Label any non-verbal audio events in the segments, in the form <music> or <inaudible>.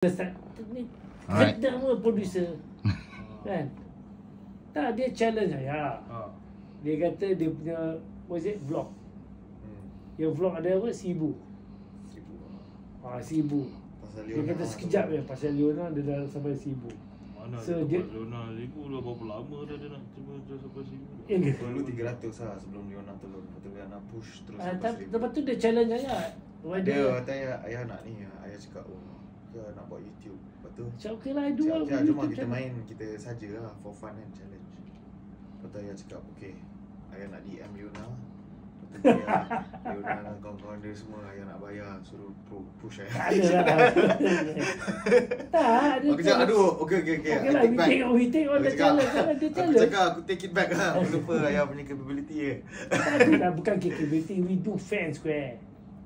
ni kena sama producer. <laughs> Kan? Tak dia challenge saya Ha. dia kata dia punya what is it? Vlog. Hmm. yang vlog ada apa? Seribu Seribu. ah Pasal dia kata sekejap je pasal Leona dia dah sampai seribu Mana So, dia- dia Luna Ligu lah berapa lama dah dia nak cuba dia sampai sini. Ya ke? Dulu 300 lah sebelum Leona turun Lepas tu Leona push terus ah, sampai seribu. lepas tu dia challenge saya Dia dia kata ayah, ayah nak ni Ayah cakap oh Ayah nak buat YouTube. Lepas tu cakap okay lah I do Cakap lah okay, lah, YouTube Cuma kita channel." main Kita saja lah For fun kan challenge. Lepas tu ayah cakap Okay Ayah nak DM Leona Lepas tu ayah Leona dan kawan-kawan dia semua Ayah nak bayar Suruh pu- push ayah. Tak ada lah <laughs> tak dia Aku cakap aduh Okay okay okay Okay I lah, take we back. take, we take on the challenge lah, <laughs> Aku cakap aku take it back lah. Aku lupa <laughs> ayah punya capability je Tadi lah bukan capability We do fan square.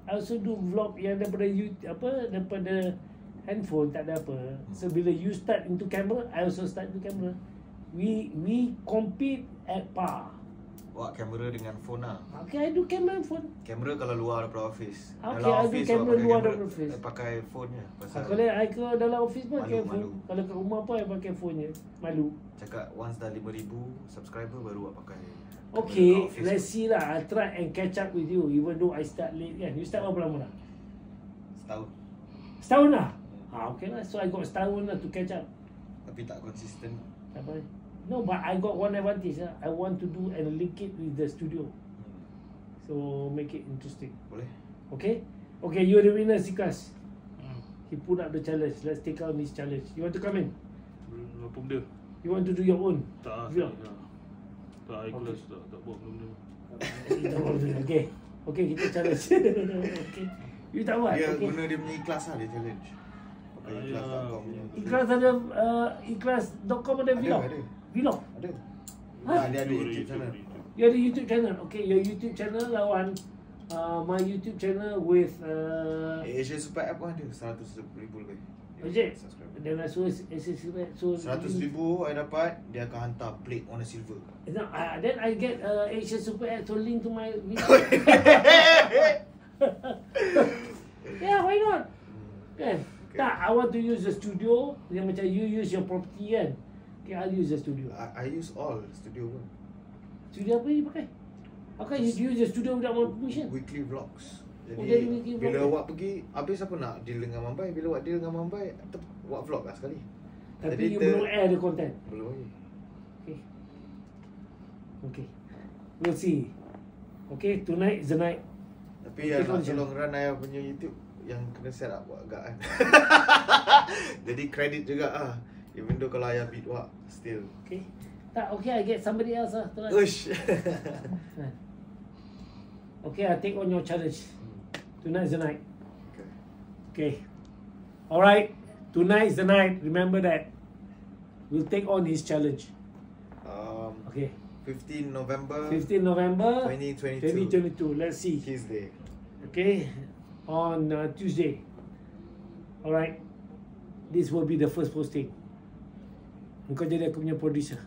I also do vlog yang daripada YouTube Apa Daripada Handphone tak ada apa. So bila you start into camera I also start into camera. We We compete at par. Buat kamera dengan phone lah. Okay I do camera and phone. Kamera kalau luar daripada office. Okay, Dalam I do office pakai luar daripada office. I pakai phone je Pasal ha, Kalau I ke dalam office pun Malu, pakai phone. malu. Kalau kat rumah pun I pakai phone je. Malu. Cakap once dah 5,000 subscriber baru awak pakai Okay Let's tu. see lah. I try and catch up with you Even though I start late kan. You start berapa lama dah? Setahun. Setahun lah ha, Okay lah So I got setahun lah to catch up Tapi tak konsisten Tak apa. No, but I got one advantage. ah. I want to do and link it with the studio. hmm. So make it interesting. Boleh? Okay? Okay, you're the winner, Sikas. Hmm. He put up the challenge. Let's take on this challenge. You want to come in? Apa benda? You want to do your own? Tak Vlog. tak. Tak ikhlas tak tak buat benda. <laughs> Buat okay. Okay, kita challenge. <laughs> okay. You tak buat? Dia okay. guna dia punya ikhlas lah dia challenge. ikhlas.com Ikhlas ada, uh, ikhlas.com ada Ada, vlog? ada. Vlog? Ada Ha? Dia ada YouTube channel You ada YouTube channel? Okay, your YouTube channel lawan uh, my YouTube channel with uh, Eh, Asia Super App pun ada 100 ribu lebih Is it? Subscriber Dan I so accessible so 100 ribu I dapat Dia akan hantar plate warna silver No, uh, then I get uh, Asia Super App to link to my video. <laughs> <laughs> yeah, why not? Kan? Okay. Tak, I want to use the studio yang macam you use your property kan. Okay, I'll use the studio. I, I use all studio pun Studio apa you pakai? How can you use the studio without my permission? Weekly vlogs Jadi Oh, jadi weekly bila vlog. awak pergi Habis apa nak deal dengan Mambai Bila awak deal dengan Mambai Buat vlog lah sekali Tapi Jadi you ter- belum air the content. Belum lagi Okay. Okay. We'll see. Okay, tonight is the night. Tapi yang Take nak tolong run ayah punya YouTube Yang kena set up buat agak kan <laughs> Jadi credit juga ah Even though kalau ayah beat wak Still Okay. Tak, okay, I get somebody else lah tonight. Ush <laughs> Okay, I take on your challenge. Tonight is the night. okay. Okay. All right. Tonight is the night. Remember that. We'll take on his challenge. um, Okay. 15 November 15 November 2022. 2022. Let's see. His day Okay. On uh, Tuesday. All right. This will be the first posting. Engkau jadi aku punya producer.